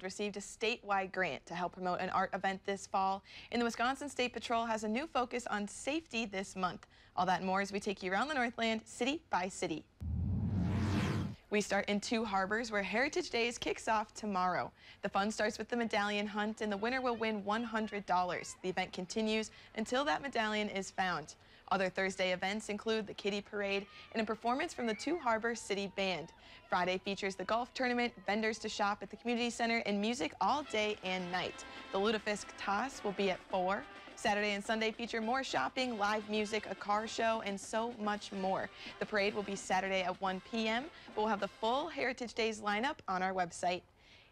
received a statewide grant to help promote an art event this fall. And the Wisconsin State Patrol has a new focus on safety this month. All that and more as we take you around the Northland, city by city. We start in Two Harbors, where Heritage Days kicks off tomorrow. The fun starts with the medallion hunt, and the winner will win $100. The event continues until that medallion is found. Other Thursday events include the Kiddie Parade and a performance from the Two Harbor City Band. Friday features the golf tournament, vendors to shop at the community center, and music all day and night. The Lutefisk Toss will be at 4. Saturday and Sunday feature more shopping, live music, a car show, and so much more. The parade will be Saturday at 1 p.m., but we'll have the full Heritage Days lineup on our website.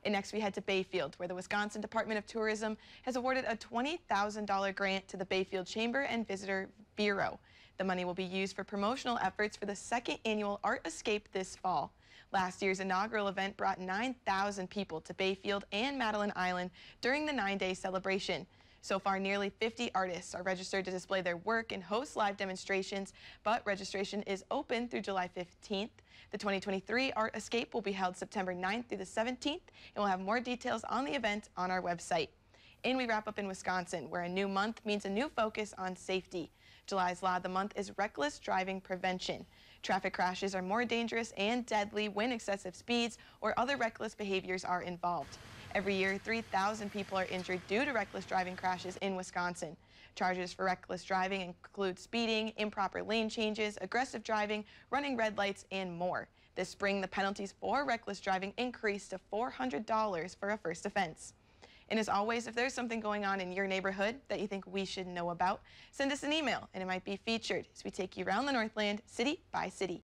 And next we head to Bayfield, where the Wisconsin Department of Tourism has awarded a $20,000 grant to the Bayfield Chamber and Visitor Bureau. The money will be used for promotional efforts for the second annual Art Escape this fall. Last year's inaugural event brought 9,000 people to Bayfield and Madeline Island during the nine-day celebration. So far, nearly 50 artists are registered to display their work and host live demonstrations, but registration is open through July 15th. The 2023 Art Escape will be held September 9th through the 17th, and we'll have more details on the event on our website. And we wrap up in Wisconsin, where a new month means a new focus on safety. July's Law of the Month is reckless driving prevention. Traffic crashes are more dangerous and deadly when excessive speeds or other reckless behaviors are involved. Every year, 3,000 people are injured due to reckless driving crashes in Wisconsin. Charges for reckless driving include speeding, improper lane changes, aggressive driving, running red lights, and more. This spring, the penalties for reckless driving increased to $400 for a first offense. And as always, if there's something going on in your neighborhood that you think we should know about, send us an email and it might be featured as we take you around the Northland city by city.